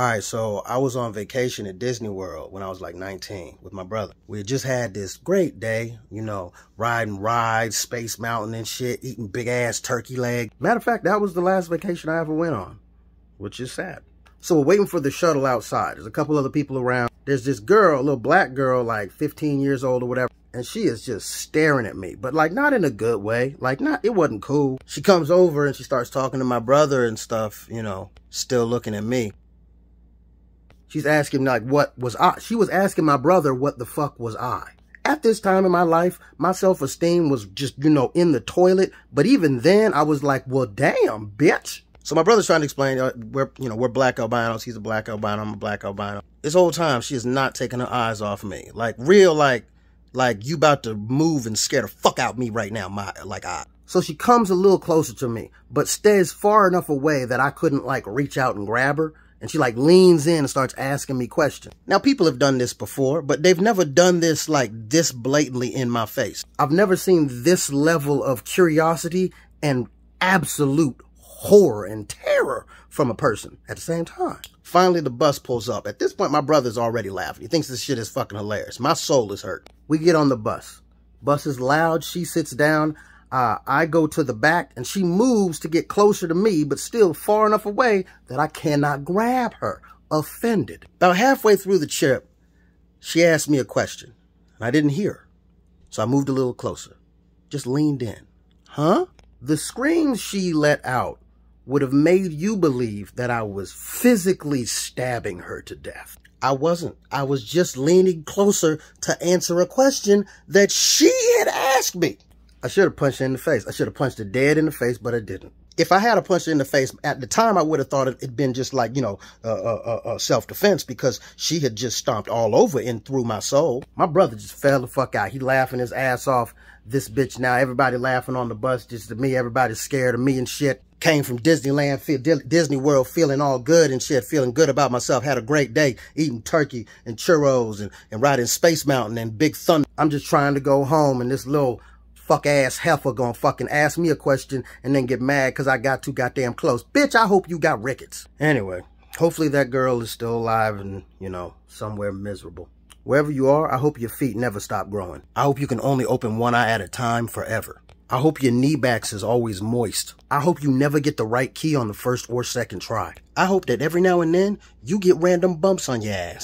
All right, so I was on vacation at Disney World when I was like 19 with my brother. We just had this great day, you know, riding rides, Space Mountain and shit, eating big ass turkey leg. Matter of fact, that was the last vacation I ever went on, which is sad. So we're waiting for the shuttle outside. There's a couple other people around. There's this girl, a little black girl, like 15 years old or whatever. And she is just staring at me, but like not in a good way. Like not, it wasn't cool. She comes over and she starts talking to my brother and stuff, you know, still looking at me. She's asking like, what was I? She was asking my brother, what the fuck was I? At this time in my life, my self-esteem was just, you know, in the toilet. But even then I was like, well, damn, bitch. So my brother's trying to explain, uh, we're, you know, we're black albinos. He's a black albino. I'm a black albino. This whole time, she is not taking her eyes off me. Like real, like, like you about to move and scare the fuck out me right now. My, like I. So she comes a little closer to me, but stays far enough away that I couldn't like reach out and grab her. And she like leans in and starts asking me questions. Now people have done this before, but they've never done this like this blatantly in my face. I've never seen this level of curiosity and absolute horror and terror from a person at the same time. Finally, the bus pulls up. At this point, my brother's already laughing. He thinks this shit is fucking hilarious. My soul is hurt. We get on the bus. Bus is loud. She sits down. Uh, I go to the back and she moves to get closer to me, but still far enough away that I cannot grab her. Offended. About halfway through the trip, she asked me a question and I didn't hear her. So I moved a little closer. Just leaned in. Huh? The screams she let out would have made you believe that I was physically stabbing her to death. I wasn't. I was just leaning closer to answer a question that she had asked me. I should have punched her in the face. I should have punched her dead in the face, but I didn't. If I had a punch in the face at the time, I would have thought it had been just like, you know, uh, uh, uh, self-defense because she had just stomped all over and through my soul. My brother just fell the fuck out. He laughing his ass off. This bitch now, everybody laughing on the bus just to me. Everybody's scared of me and shit. Came from Disneyland, Disney World, feeling all good and shit, feeling good about myself. Had a great day, eating turkey and churros and, and riding Space Mountain and Big Thunder. I'm just trying to go home and this little fuck ass heifer gonna fucking ask me a question and then get mad because I got too goddamn close. Bitch, I hope you got rickets. Anyway, hopefully that girl is still alive and, you know, somewhere miserable. Wherever you are, I hope your feet never stop growing. I hope you can only open one eye at a time forever. I hope your knee backs is always moist. I hope you never get the right key on the first or second try. I hope that every now and then you get random bumps on your ass.